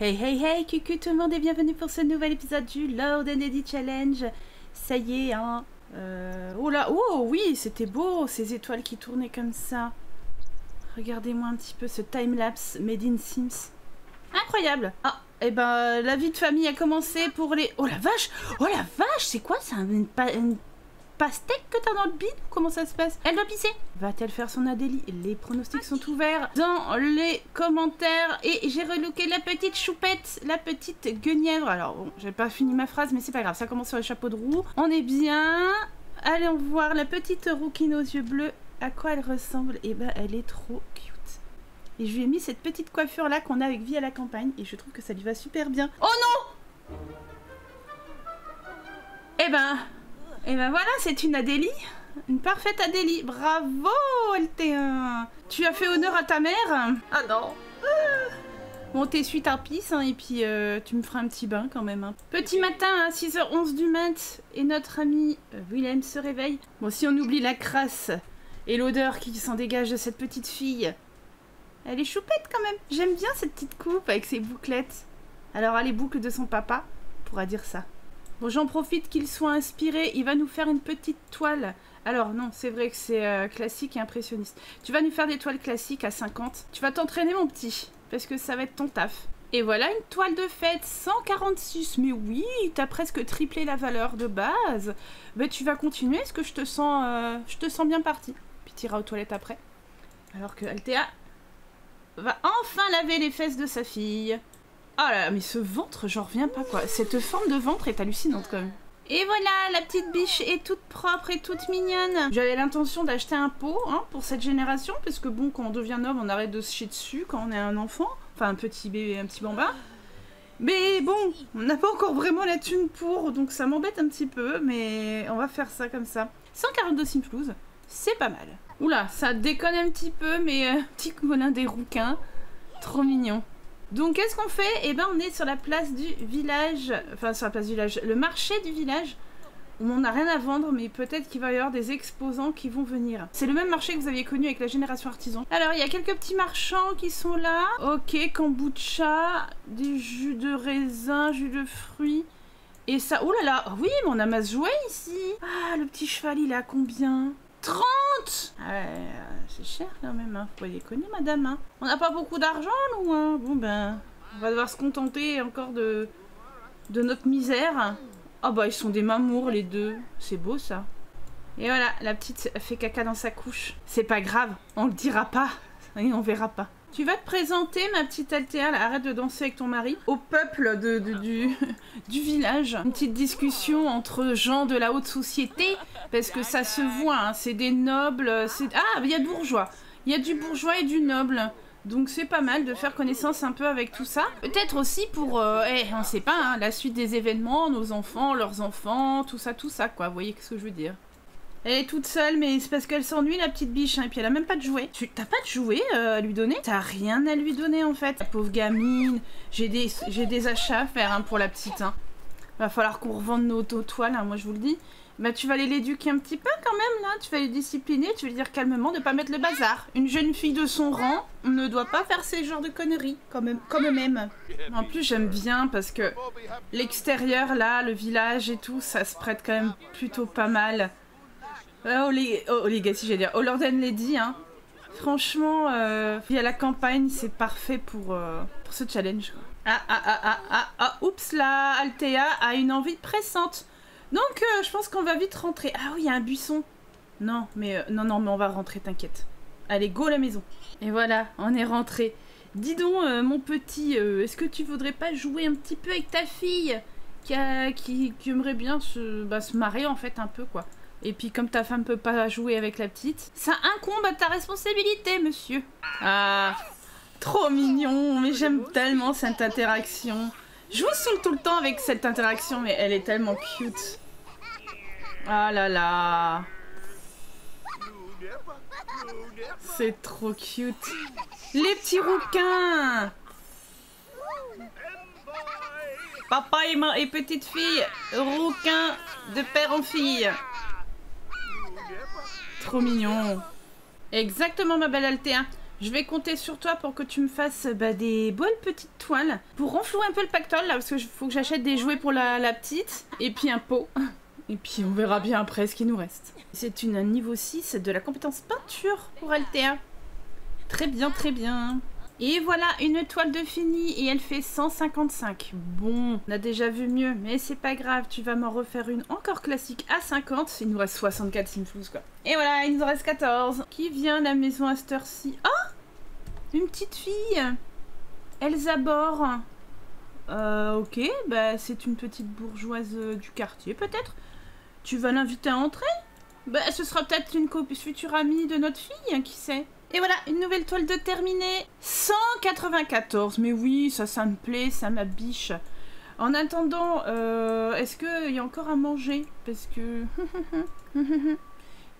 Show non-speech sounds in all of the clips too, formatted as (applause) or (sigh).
Hey hey hey, coucou tout le monde et bienvenue pour ce nouvel épisode du Lord and Eddie Challenge. Ça y est, hein. Euh, oh là, oh oui, c'était beau, ces étoiles qui tournaient comme ça. Regardez-moi un petit peu ce time-lapse made in Sims. Incroyable Ah, et ben la vie de famille a commencé pour les... Oh la vache Oh la vache, c'est quoi ça une pastèque que t'as dans le bide Comment ça se passe Elle doit pisser Va-t-elle faire son Adélie? Les pronostics sont ouverts dans les commentaires et j'ai relooké la petite choupette, la petite guenièvre. Alors bon, j'ai pas fini ma phrase mais c'est pas grave, ça commence sur le chapeau de roue. On est bien. Allons voir la petite rouquine aux yeux bleus. À quoi elle ressemble Eh ben elle est trop cute. Et je lui ai mis cette petite coiffure là qu'on a avec Vie à la campagne et je trouve que ça lui va super bien. Oh non Eh ben, et ben voilà, c'est une Adélie. Une parfaite Adélie. Bravo, LT1. Tu as fait honneur à ta mère. Ah non. Bon, t'essuies ta pisse, hein, et puis euh, tu me feras un petit bain quand même. hein. Petit matin à 6h11 du mat, et notre ami euh, Willem se réveille. Bon, si on oublie la crasse et l'odeur qui s'en dégage de cette petite fille, elle est choupette quand même. J'aime bien cette petite coupe avec ses bouclettes. Alors, à les boucles de son papa, on pourra dire ça. Bon, j'en profite qu'il soit inspiré. Il va nous faire une petite toile. Alors, non, c'est vrai que c'est euh, classique et impressionniste. Tu vas nous faire des toiles classiques à 50. Tu vas t'entraîner, mon petit, parce que ça va être ton taf. Et voilà une toile de fête, 146. Mais oui, t'as presque triplé la valeur de base. Mais tu vas continuer, est-ce que je te sens, euh, je te sens bien parti? Puis t'iras aux toilettes après. Alors que Althea va enfin laver les fesses de sa fille. Ah là là, mais ce ventre, j'en reviens pas quoi. Cette forme de ventre est hallucinante quand même. Et voilà, la petite biche est toute propre et toute mignonne. J'avais l'intention d'acheter un pot hein, pour cette génération, parce que bon, quand on devient homme, on arrête de se chier dessus quand on est un enfant. Enfin, un petit bébé, un petit bambin. Mais bon, on n'a pas encore vraiment la thune pour, donc ça m'embête un petit peu, mais on va faire ça comme ça. 142 simplouz, c'est pas mal. Oula, ça déconne un petit peu, mais euh, petit colin des rouquins, trop mignon. Donc qu'est-ce qu'on fait? Eh ben on est sur la place du village, enfin sur la place du village, le marché du village, où on n'a rien à vendre, mais peut-être qu'il va y avoir des exposants qui vont venir. C'est le même marché que vous aviez connu avec la génération artisan. Alors il y a quelques petits marchands qui sont là. Ok, kombucha, des jus de raisin, jus de fruits. Et ça, oh là là, oui, mais on a masse jouet ici. Ah, le petit cheval, il à combien? 30 Ah ouais, euh, c'est cher quand même, hein. faut pas déconner madame. Hein. On n'a pas beaucoup d'argent nous, hein. bon ben, on va devoir se contenter encore de, de notre misère. Ah bah ils sont des mamours les deux, c'est beau ça. Et voilà, la petite fait caca dans sa couche. C'est pas grave, on le dira pas, et on verra pas. Tu vas te présenter, ma petite Althea, là, arrête de danser avec ton mari, au peuple de, du, (laughs) du village. Une petite discussion entre gens de la haute société, parce que ça se voit, hein, c'est des nobles. Ah, il y a du bourgeois. Il y a du bourgeois et du noble. Donc c'est pas mal de faire connaissance un peu avec tout ça. Peut-être aussi pour, euh, eh, on sait pas, hein, la suite des événements, nos enfants, leurs enfants, tout ça, tout ça, quoi. Vous voyez ce que je veux dire? Elle est toute seule, mais c'est parce qu'elle s'ennuie, la petite biche, hein, et puis elle a même pas de jouet. Tu t'as pas de jouet euh, à lui donner? T'as rien à lui donner en fait. La pauvre gamine, j'ai des, des achats à faire hein, pour la petite. Hein. Va falloir qu'on revende nos, toiles, moi je vous le dis. Bah tu vas aller l'éduquer un petit peu quand même là, tu vas les discipliner, tu vas lui dire calmement de pas mettre le bazar. Une jeune fille de son rang ne doit pas faire ces genres de conneries, quand même, comme même. En plus j'aime bien parce que l'extérieur là, le village et tout, ça se prête quand même plutôt pas mal. Oh, oh, les gars, si j'allais dire. Oh, Lord and Lady, hein. Franchement, euh, via la campagne, c'est parfait pour, euh, pour ce challenge. quoi. Ah, ah, ah, ah, ah, ah, oups là, Althea a une envie pressante. Donc, euh, je pense qu'on va vite rentrer. Ah oui, il y a un buisson. Non, mais euh, non, non, mais on va rentrer, t'inquiète. Allez, go à la maison. Et voilà, on est rentré. Dis donc, euh, mon petit, euh, est-ce que tu voudrais pas jouer un petit peu avec ta fille qui, a- qui, aimerait bien se, bah, se marrer en fait un peu quoi? Et puis comme ta femme peut pas jouer avec la petite, ça incombe à ta responsabilité, monsieur. Ah, trop mignon, mais j'aime tellement cette interaction. Je vous saoule tout le temps avec cette interaction, mais elle est tellement cute. Ah là là. C'est trop cute. Les petits rouquins Papa et, ma et petite fille, rouquin de père en fille. Trop mignon. Exactement ma belle Althea. Je vais compter sur toi pour que tu me fasses bah, des bonnes petites toiles pour renflouer un peu le pactole là parce que faut que j'achète des jouets pour la, petite et puis un pot. Et puis on verra bien après ce qui nous reste. C'est une niveau 6 de la compétence peinture pour Altea. Très bien, très bien. Et voilà, une toile de fini et elle fait 155. Bon, on a déjà vu mieux, mais c'est pas grave, tu vas m'en refaire une encore classique à 50. Il nous reste 64 Simflous quoi. Et voilà, il nous reste 14. Qui vient à la maison à cette heure-ci Oh Une petite fille Elsa Bor. Euh, ok, bah c'est une petite bourgeoise euh, du quartier peut-être. Tu vas l'inviter à entrer? Bah ce sera peut-être une future amie de notre fille, hein, qui sait? Et voilà, une nouvelle toile de terminée. 194. Mais oui, ça, ça me plaît, ça m'abiche. En attendant, euh, est-ce qu'il y a encore à manger? Parce que... (laughs)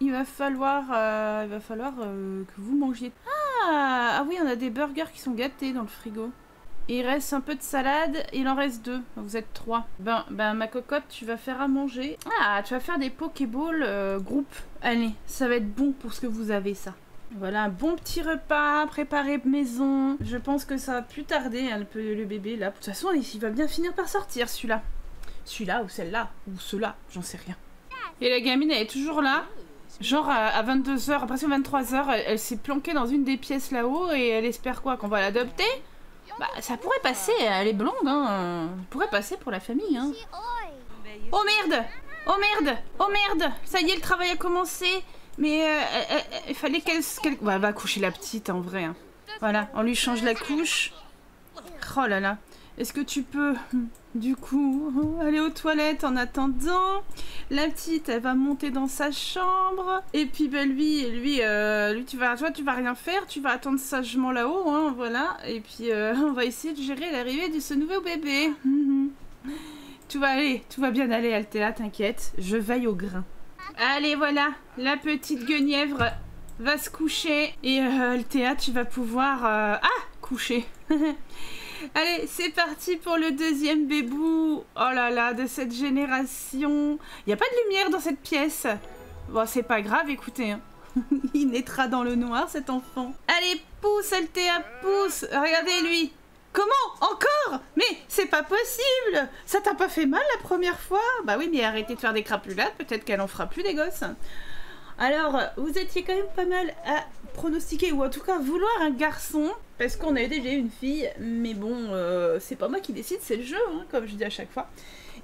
il va falloir, euh, il va falloir euh, que vous mangiez. Ah, ah oui, on a des burgers qui sont gâtés dans le frigo. Il reste un peu de salade, il en reste deux. Vous êtes trois. Ben, ben ma cocotte, tu vas faire à manger. Ah, tu vas faire des Pokéballs groupe. Allez, ça va être bon pour ce que vous avez, ça. Voilà, un bon petit repas préparé maison. Je pense que ça va plus tarder, hein, le, le, bébé, là. De toute façon, il va bien finir par sortir, celui-là. Celui-là ou celle-là, ou ceux-là, j'en sais rien. Et la gamine, elle est toujours là. Genre, à, 22h, après 23h, elle, s'est planquée dans une des pièces là-haut et elle espère quoi Qu'on va l'adopter? Bah, ça pourrait passer, elle est blonde, hein. Ça pourrait passer pour la famille, hein. Oh merde Oh merde Oh merde Ça y est, le travail a commencé mais euh, euh, euh, il fallait qu'elle... elle va coucher la petite en vrai. Hein. Voilà, on lui change la couche. Oh là là. Est-ce que tu peux, du coup, aller aux toilettes en attendant? La petite, elle va monter dans sa chambre. Et puis, ben, lui, lui, tu, vas, toi, tu vas rien faire. Tu vas attendre sagement là-haut, hein, voilà. Et puis, on va essayer de gérer l'arrivée de ce nouveau bébé. (laughs) tout va aller, tout va bien aller, Altea, t'inquiète. Je veille au grain. Allez, voilà, la petite guenièvre va se coucher. Et euh, tu vas pouvoir... Euh, ah Coucher (laughs) Allez, c'est parti pour le deuxième bébou. Oh là là, de cette génération. Il n'y a pas de lumière dans cette pièce. Bon, c'est pas grave, écoutez. Hein. (laughs) Il naîtra dans le noir, cet enfant. Allez, pousse, Althea, pousse. Regardez lui. Comment? Encore? Mais c'est pas possible! Ça t'a pas fait mal la première fois? Bah oui, mais arrêtez de faire des crapulades, peut-être qu'elle en fera plus des gosses. Alors, vous étiez quand même pas mal à pronostiquer, ou en tout cas vouloir un garçon, parce qu'on avait déjà une fille, mais bon, euh, c'est pas moi qui décide, c'est le jeu, hein, comme je dis à chaque fois.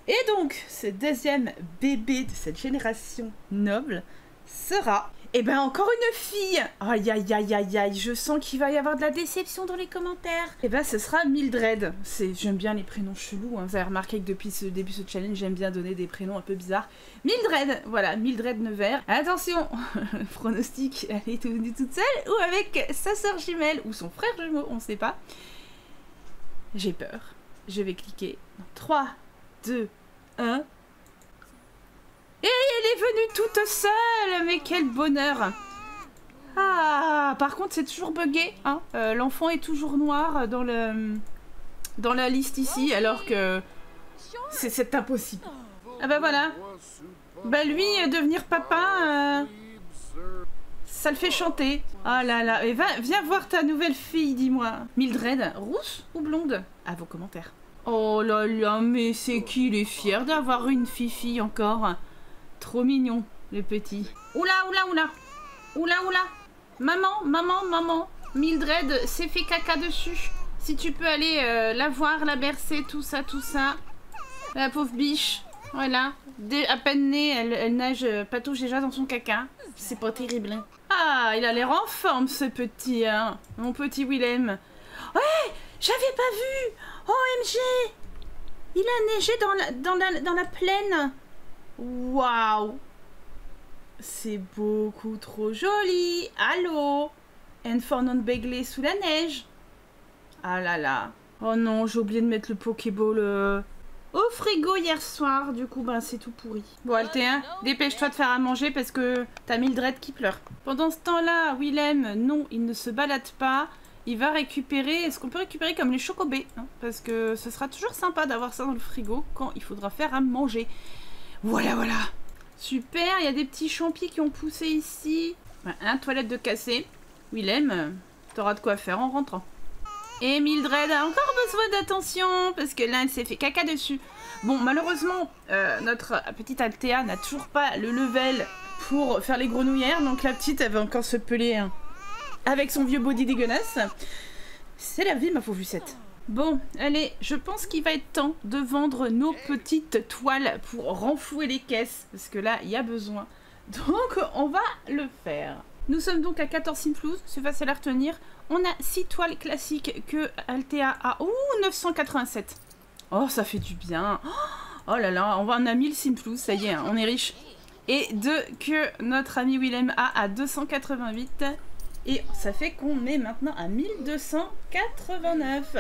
Et donc, ce deuxième bébé de cette génération noble sera eh ben encore une fille Aïe aïe aïe aïe aïe, je sens qu'il va y avoir de la déception dans les commentaires. Eh ben ce sera Mildred. J'aime bien les prénoms chelous, hein. vous avez remarqué que depuis ce début de ce challenge, j'aime bien donner des prénoms un peu bizarres. Mildred, voilà, Mildred Nevers. Attention, (laughs) pronostic, elle est toute seule ou avec sa sœur jumelle ou son frère jumeau, on sait pas. J'ai peur. Je vais cliquer. 3, 2, 1. Et elle est venue toute seule Mais quel bonheur Ah Par contre, c'est toujours bugué. Hein euh, L'enfant est toujours noir dans, le, dans la liste ici, alors que c'est impossible. Ah bah voilà. Bah lui, devenir papa, euh, ça le fait chanter. Ah là là. Et va, viens voir ta nouvelle fille, dis-moi. Mildred, rousse ou blonde? À vos commentaires. Oh là là, mais c'est qui il est fier d'avoir une fifi encore Trop mignon, le petit. Oula, oula, oula. Oula, oula. Maman, maman, maman. Mildred s'est fait caca dessus. Si tu peux aller euh, la voir, la bercer, tout ça, tout ça. La pauvre biche. Voilà. À peine née, elle, nage euh, patouche déjà dans son caca. C'est pas terrible. Hein. Ah, il a l'air en forme, ce petit, hein. Mon petit Willem. Ouais, j'avais pas vu. OMG. Il a neigé dans la, dans la plaine. Waouh C'est beaucoup trop joli Allô non Begley sous la neige Ah là là Oh non, j'ai oublié de mettre le Pokéball euh, au frigo hier soir. Du coup, ben c'est tout pourri. Bon, Altéa, dépêche-toi de faire à manger parce que t'as Mildred qui pleure. Pendant ce temps-là, Willem, non, il ne se balade pas. Il va récupérer, est-ce qu'on peut récupérer comme les chocobés hein, Parce que ce sera toujours sympa d'avoir ça dans le frigo quand il faudra faire à manger. Voilà, voilà. Super, il y a des petits champis qui ont poussé ici. Un toilette de cassé. Willem, T'auras de quoi faire en rentrant. Et Mildred a encore besoin d'attention parce que là, elle s'est fait caca dessus. Bon, malheureusement, euh, notre petite Althea n'a toujours pas le level pour faire les grenouillères, donc la petite, elle va encore se peler hein, avec son vieux body dégueulasse. C'est la vie, ma pauvre Lucette. Bon, allez, je pense qu'il va être temps de vendre nos petites toiles pour renflouer les caisses, parce que là, il y a besoin. Donc, on va le faire. Nous sommes donc à 14 simflouz, c'est facile à retenir. On a 6 toiles classiques que Altea a. Ouh, 987 Oh, ça fait du bien Oh là là, on en a 1000 simflouz, ça y est, hein, on est riche. Et deux que notre ami Willem a à 288. Et ça fait qu'on est maintenant à 1289.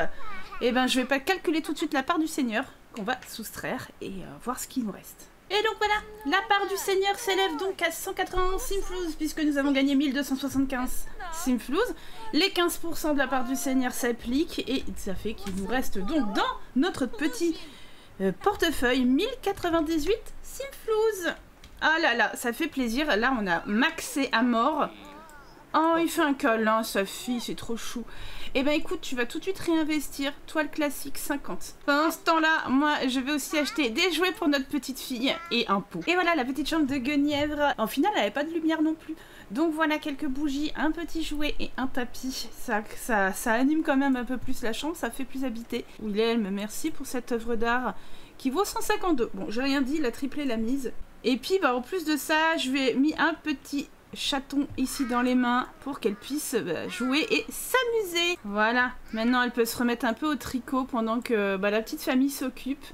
Et eh ben, je vais pas calculer tout de suite la part du Seigneur, qu'on va soustraire et euh, voir ce qui nous reste. Et donc voilà, la part du Seigneur s'élève donc à 191 simflouz, puisque nous avons gagné 1275 simflouz. Les 15% de la part du Seigneur s'appliquent, et ça fait qu'il nous reste donc dans notre petit euh, portefeuille 1098 simflouz. Ah là là, ça fait plaisir. Là, on a maxé à mort. Oh, il fait un câlin, sa fille, c'est trop chou. Eh ben écoute, tu vas tout de suite réinvestir. Toile classique 50. Pendant ce temps-là, moi, je vais aussi acheter des jouets pour notre petite fille et un pot. Et voilà, la petite chambre de Guenièvre. En final, elle n'avait pas de lumière non plus. Donc voilà, quelques bougies, un petit jouet et un tapis. Ça, ça, ça anime quand même un peu plus la chambre, ça fait plus habiter. Willem, merci pour cette œuvre d'art qui vaut 152. Bon, j'ai rien dit, la triplé la mise. Et puis, bah, en plus de ça, je vais mis un petit chaton ici dans les mains pour qu'elle puisse bah, jouer et s'amuser. Voilà, maintenant elle peut se remettre un peu au tricot pendant que bah, la petite famille s'occupe.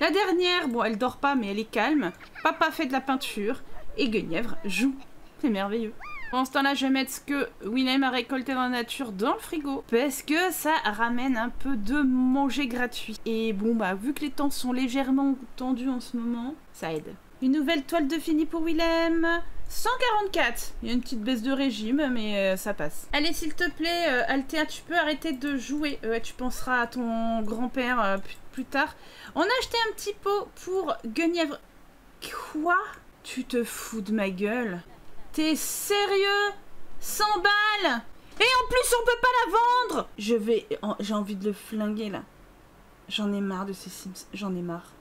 La dernière, bon elle dort pas mais elle est calme. Papa fait de la peinture et Guenièvre joue. C'est merveilleux. Pendant ce temps-là, je vais mettre ce que Willem a récolté dans la nature dans le frigo. Parce que ça ramène un peu de manger gratuit. Et bon, bah, vu que les temps sont légèrement tendus en ce moment, ça aide. Une nouvelle toile de fini pour Willem. 144 Il y a une petite baisse de régime, mais euh, ça passe. Allez, s'il te plaît, euh, tu peux arrêter de jouer. Euh, tu penseras à ton grand-père plus, tard. On a acheté un petit pot pour Guenièvre. Quoi? Tu te fous de ma gueule T'es sérieux? 100 balles Et en plus, on peut pas la vendre Je vais... J'ai envie de le flinguer, là. J'en ai marre de ces Sims. J'en ai marre.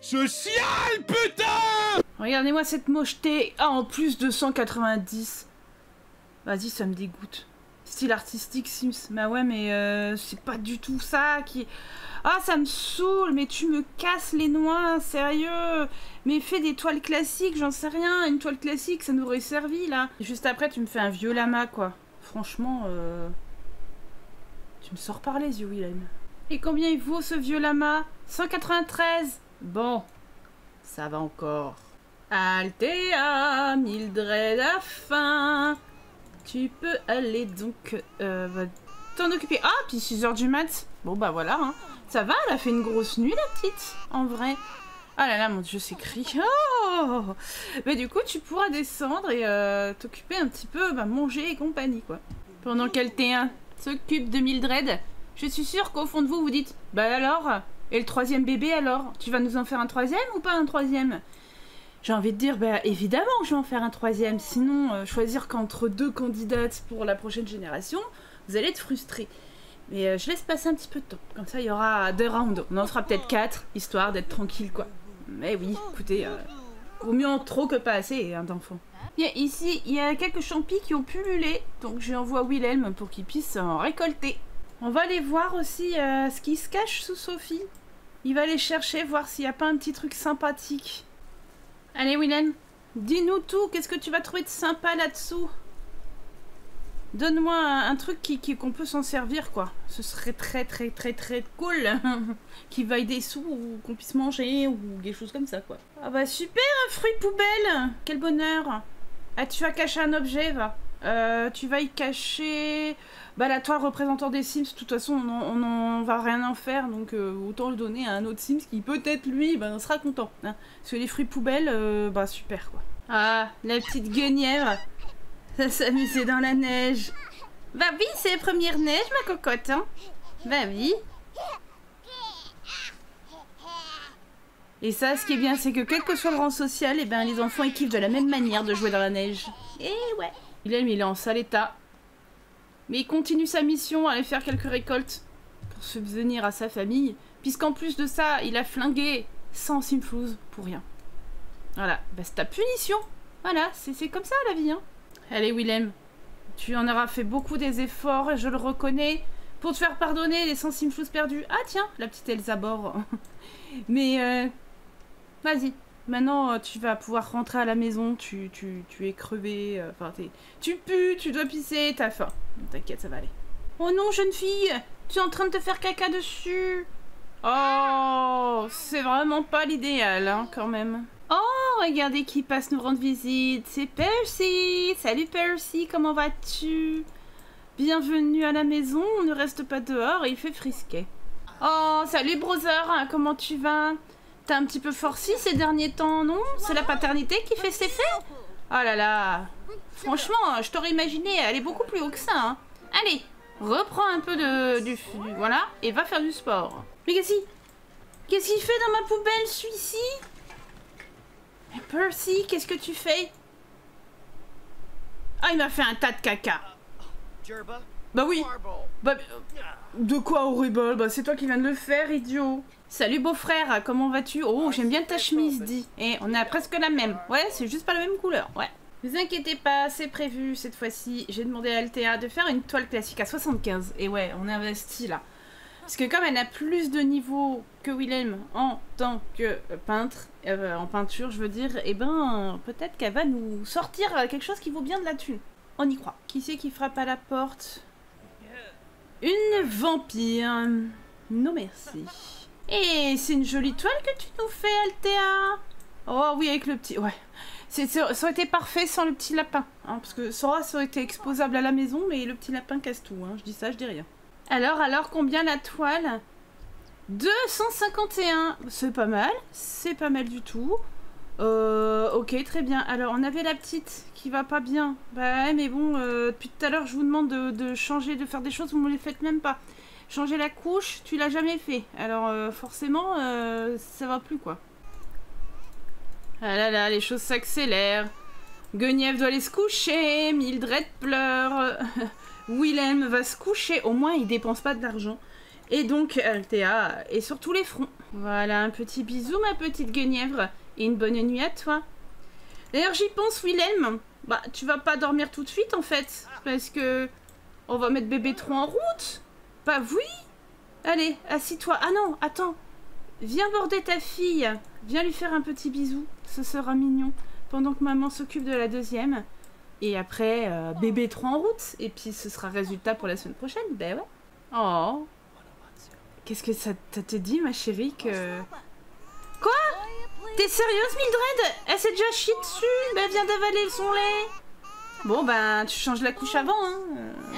Je chiale, putain Regardez-moi cette mocheté. Ah, en plus de 190. Vas-y, ça me dégoûte. Style artistique Sims. Bah ouais, mais euh, c'est pas du tout ça qui... Ah, ça me saoule, mais tu me casses les noix, sérieux. Mais fais des toiles classiques, j'en sais rien. Une toile classique, ça nous aurait servi, là. juste après, tu me fais un vieux lama, quoi. Franchement, euh... Tu me sors par les yeux, Willem. Et combien il vaut, ce vieux lama? 193 Bon, ça va encore. Altea, Mildred a faim. Tu peux aller donc euh, t'en occuper. Ah, puis 6 heures du mat. Bon, bah voilà. Hein. Ça va, elle a fait une grosse nuit, la petite, en vrai. Ah là là, mon dieu, c'est cri. Oh Mais du coup, tu pourras descendre et euh, t'occuper un petit peu, bah, manger et compagnie, quoi. Pendant qu'Altea s'occupe de Mildred, je suis sûre qu'au fond de vous, vous dites Bah alors? Et le troisième bébé alors? Tu vas nous en faire un troisième ou pas un troisième? J'ai envie de dire, bah, évidemment que je vais en faire un troisième. Sinon, euh, choisir qu'entre deux candidates pour la prochaine génération, vous allez être frustré. Mais euh, je laisse passer un petit peu de temps. Comme ça, il y aura deux rounds. On en fera peut-être quatre, histoire d'être tranquille, quoi. Mais oui, écoutez, euh, au mieux en trop que pas assez, hein, d'enfants. Ici, il y a quelques champis qui ont pullulé, donc je envoie Wilhelm pour qu'il puisse en récolter. On va aller voir aussi ce qui se cache sous Sophie. Il va aller chercher, voir s'il n'y a pas un petit truc sympathique. Allez, Willen, dis-nous tout. Qu'est-ce que tu vas trouver de sympa là-dessous? Donne-moi un, truc qui qu'on peut s'en servir, quoi. Ce serait très, très, très, très cool. (laughs) Qui vaille des sous ou qu'on puisse manger ou des choses comme ça, quoi. Ah bah super, un fruit poubelle Quel bonheur Ah, tu vas cacher un objet, va. Euh, tu vas y cacher... Bah la toile représentant des Sims, de toute façon, on n'en va rien en faire, donc euh, autant le donner à un autre Sims qui peut-être lui, bah, sera content. Hein. Parce que les fruits poubelles, euh, bah super quoi. Ah, la petite guenière, ça s'amusait dans la neige. Bah oui, c'est les premières neiges, ma cocotte, hein. Bah oui. Et ça, ce qui est bien, c'est que quel que soit le rang social, eh ben, les enfants ils kiffent de la même manière de jouer dans la neige. Et ouais. Il est, il est en sale état. Mais il continue sa mission, aller faire quelques récoltes pour subvenir à sa famille, puisqu'en plus de ça, il a flingué sans Simflouz pour rien. Voilà, bah c'est ta punition. Voilà, c'est comme ça la vie. Hein. Allez Willem, tu en auras fait beaucoup des efforts, je le reconnais, pour te faire pardonner les 100 Simflouz perdus. Ah tiens, la petite Elsa Bord. (laughs) Mais euh, vas-y, maintenant euh, tu vas pouvoir rentrer à la maison, tu, tu, tu es crevé, euh, enfin tu pues, tu dois pisser, t'as faim. T'inquiète, ça va aller. Oh non, jeune fille, tu es en train de te faire caca dessus. Oh, c'est vraiment pas l'idéal, hein, quand même. Oh, regardez qui passe nous rendre visite. C'est Percy. Salut Percy, comment vas-tu? Bienvenue à la maison, on ne reste pas dehors il fait frisquet. Oh, salut brother, comment tu vas? T'as un petit peu forci ces derniers temps, non? C'est la paternité qui fait ses faits? Oh là là Franchement, je t'aurais imaginé aller beaucoup plus haut que ça. Hein. Allez, reprends un peu de, du, Voilà, et va faire du sport. Mais qu'est-ce qu'il... Qu'est-ce qu'il fait dans ma poubelle, celui-ci? Mais Percy, qu'est-ce que tu fais? Ah, il m'a fait un tas de caca. Bah oui. Bah, de quoi horrible? Bah c'est toi qui viens de le faire, idiot. Salut beau-frère, comment vas-tu? Oh, j'aime bien ta chemise, dit. Et on a presque la même. Ouais, c'est juste pas la même couleur, ouais. Ne vous inquiétez pas, c'est prévu cette fois-ci. J'ai demandé à Altea de faire une toile classique à 75. Et ouais, on a investi là. Parce que comme elle a plus de niveau que Willem en tant que peintre, euh, en peinture je veux dire, et eh ben peut-être qu'elle va nous sortir quelque chose qui vaut bien de la thune. On y croit. Qui c'est qui frappe à la porte? Une vampire. Non merci. Et c'est une jolie toile que tu nous fais, Altea Oh oui, avec le petit... Ouais. Ça aurait été parfait sans le petit lapin. Hein, parce que Sora, ça aurait été exposable à la maison, mais le petit lapin casse tout. Hein. Je dis ça, je dis rien. Alors, alors, combien la toile? 251 C'est pas mal. C'est pas mal du tout. Euh, ok, très bien. Alors, on avait la petite qui va pas bien. Bah mais bon, euh, depuis tout à l'heure, je vous demande de, changer, de faire des choses, vous me les faites même pas. Changer la couche, tu l'as jamais fait. Alors, euh, forcément, ça va plus, quoi. Ah là là, les choses s'accélèrent. Guenièvre doit aller se coucher, Mildred pleure, (laughs) Willem va se coucher, au moins il dépense pas de l'argent. Et donc Althea est sur tous les fronts. Voilà, un petit bisou ma petite Guenièvre, et une bonne nuit à toi. D'ailleurs j'y pense Willem, bah tu vas pas dormir tout de suite en fait, parce que on va mettre bébé trop en route. Bah oui Allez, assis-toi. Ah non, attends, viens border ta fille. Viens lui faire un petit bisou, ce sera mignon, pendant que maman s'occupe de la deuxième. Et après, euh, bébé 3 en route, et puis ce sera résultat pour la semaine prochaine. Ben ouais. Oh. Qu'est-ce que ça te dit, ma chérie, que... Quoi? T'es sérieuse, Mildred? Elle s'est déjà chiée dessus Ben, vient d'avaler son lait Bon, ben, tu changes la couche avant, hein.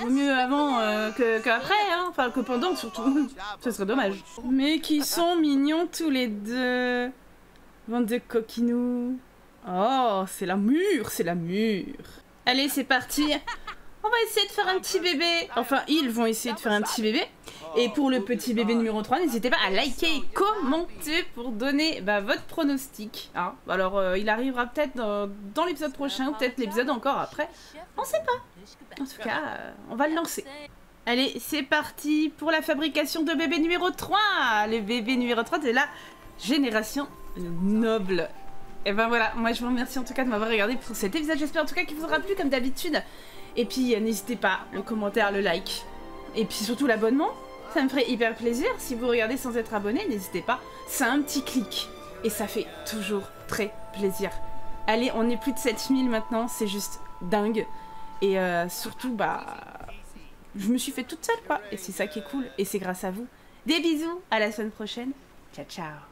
Euh, mieux avant euh, qu'après, hein. Enfin, que pendant, surtout. (laughs) Ce serait dommage. Mais qui sont mignons tous les deux? Bande de coquinous. Oh, c'est la mûre, c'est la mûre. Allez, c'est parti. On va essayer de faire un petit bébé. Enfin, ils vont essayer de faire un petit bébé. Et pour le petit bébé numéro 3, n'hésitez pas à liker et commenter pour donner bah, votre pronostic. Hein. Alors, euh, il arrivera peut-être dans, l'épisode prochain, peut-être l'épisode encore après. On sait pas. En tout cas, euh, on va le lancer. Allez, c'est parti pour la fabrication de bébé numéro 3. Le bébé numéro 3 de la génération noble. Et ben voilà, moi je vous remercie en tout cas de m'avoir regardé pour cet épisode. J'espère en tout cas qu'il vous aura plu comme d'habitude. Et puis euh, n'hésitez pas, le commentaire, le like. Et puis surtout l'abonnement. Ça me ferait hyper plaisir. Si vous regardez sans être abonné, n'hésitez pas. C'est un petit clic. Et ça fait toujours très plaisir. Allez, on est plus de 7000 maintenant. C'est juste dingue. Et euh, surtout, bah... Je me suis fait toute seule, quoi. Et c'est ça qui est cool. Et c'est grâce à vous. Des bisous. À la semaine prochaine. Ciao, ciao.